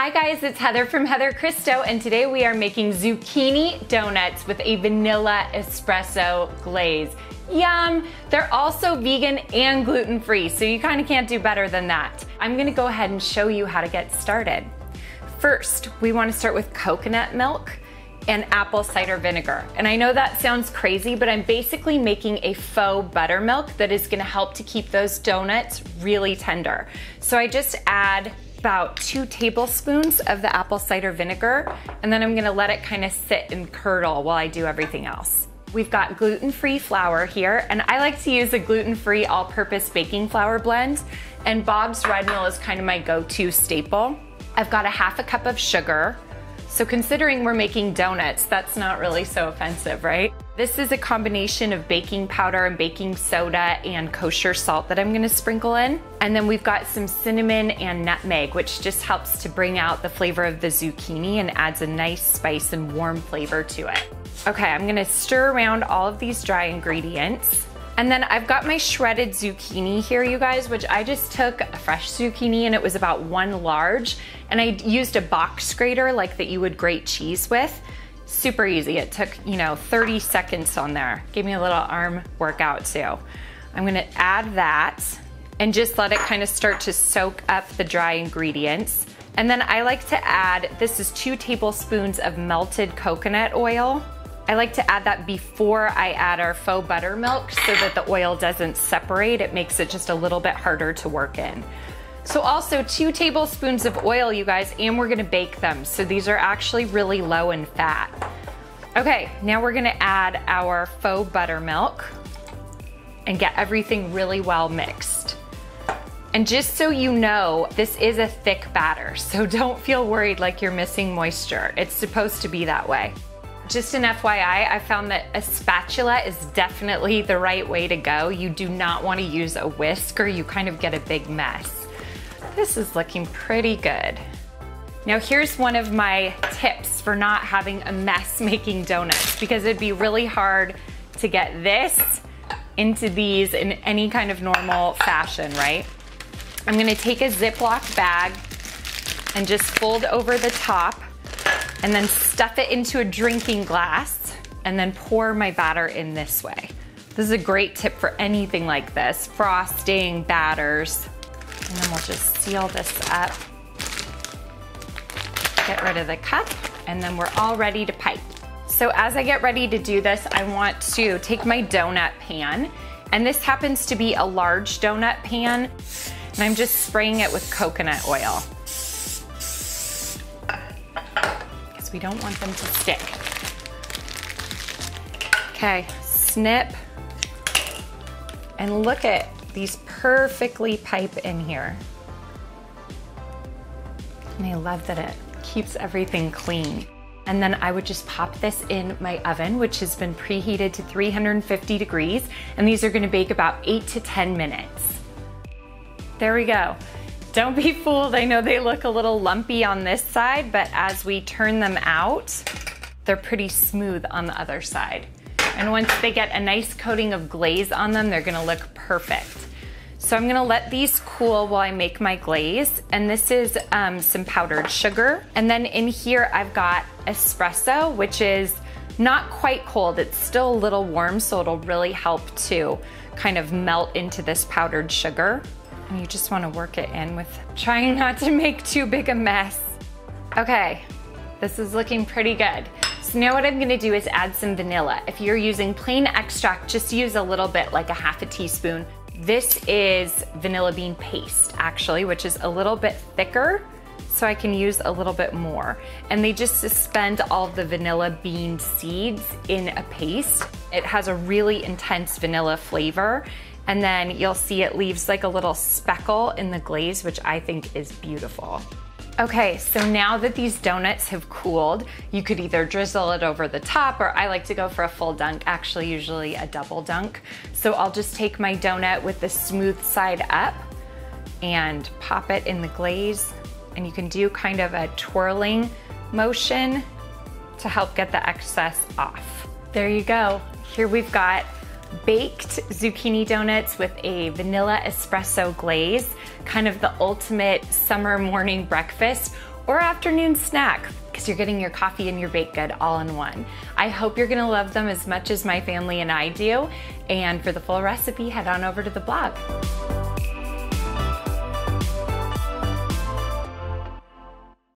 Hi guys, it's Heather from Heather Christo and today we are making zucchini donuts with a vanilla espresso glaze. Yum! They're also vegan and gluten-free, so you kind of can't do better than that. I'm gonna go ahead and show you how to get started. First, we wanna start with coconut milk and apple cider vinegar. And I know that sounds crazy, but I'm basically making a faux buttermilk that is gonna help to keep those donuts really tender. So I just add about two tablespoons of the apple cider vinegar, and then I'm gonna let it kind of sit and curdle while I do everything else. We've got gluten-free flour here, and I like to use a gluten-free all-purpose baking flour blend, and Bob's Red Mill is kind of my go-to staple. I've got a half a cup of sugar, so considering we're making donuts, that's not really so offensive, right? This is a combination of baking powder and baking soda and kosher salt that I'm gonna sprinkle in. And then we've got some cinnamon and nutmeg, which just helps to bring out the flavor of the zucchini and adds a nice spice and warm flavor to it. Okay, I'm gonna stir around all of these dry ingredients. And then I've got my shredded zucchini here, you guys, which I just took a fresh zucchini and it was about one large. And I used a box grater like that you would grate cheese with. Super easy. It took, you know, 30 seconds on there. Gave me a little arm workout too. I'm gonna add that and just let it kind of start to soak up the dry ingredients. And then I like to add, this is two tablespoons of melted coconut oil. I like to add that before I add our faux buttermilk so that the oil doesn't separate. It makes it just a little bit harder to work in. So also two tablespoons of oil, you guys, and we're gonna bake them. So these are actually really low in fat. Okay, now we're gonna add our faux buttermilk and get everything really well mixed. And just so you know, this is a thick batter, so don't feel worried like you're missing moisture. It's supposed to be that way. Just an FYI, I found that a spatula is definitely the right way to go. You do not want to use a whisk or you kind of get a big mess. This is looking pretty good. Now here's one of my tips for not having a mess making donuts because it'd be really hard to get this into these in any kind of normal fashion, right? I'm gonna take a Ziploc bag and just fold over the top and then stuff it into a drinking glass and then pour my batter in this way. This is a great tip for anything like this, frosting, batters. And then we'll just seal this up. Get rid of the cup and then we're all ready to pipe. So as I get ready to do this, I want to take my donut pan and this happens to be a large donut pan and I'm just spraying it with coconut oil. We don't want them to stick. Okay, snip. And look at these perfectly pipe in here. And I love that it keeps everything clean. And then I would just pop this in my oven, which has been preheated to 350 degrees. And these are gonna bake about eight to 10 minutes. There we go. Don't be fooled, I know they look a little lumpy on this side, but as we turn them out, they're pretty smooth on the other side. And once they get a nice coating of glaze on them, they're gonna look perfect. So I'm gonna let these cool while I make my glaze. And this is um, some powdered sugar. And then in here, I've got espresso, which is not quite cold. It's still a little warm, so it'll really help to kind of melt into this powdered sugar. And you just wanna work it in with trying not to make too big a mess. Okay, this is looking pretty good. So now what I'm gonna do is add some vanilla. If you're using plain extract, just use a little bit, like a half a teaspoon. This is vanilla bean paste, actually, which is a little bit thicker, so I can use a little bit more. And they just suspend all the vanilla bean seeds in a paste. It has a really intense vanilla flavor and then you'll see it leaves like a little speckle in the glaze, which I think is beautiful. Okay, so now that these donuts have cooled, you could either drizzle it over the top or I like to go for a full dunk, actually usually a double dunk. So I'll just take my donut with the smooth side up and pop it in the glaze. And you can do kind of a twirling motion to help get the excess off. There you go. Here we've got baked zucchini donuts with a vanilla espresso glaze, kind of the ultimate summer morning breakfast. or afternoon snack because you're getting your coffee and your baked good all in one. I hope you're gonna love them as much as my family and I do. And for the full recipe, head on over to the blog.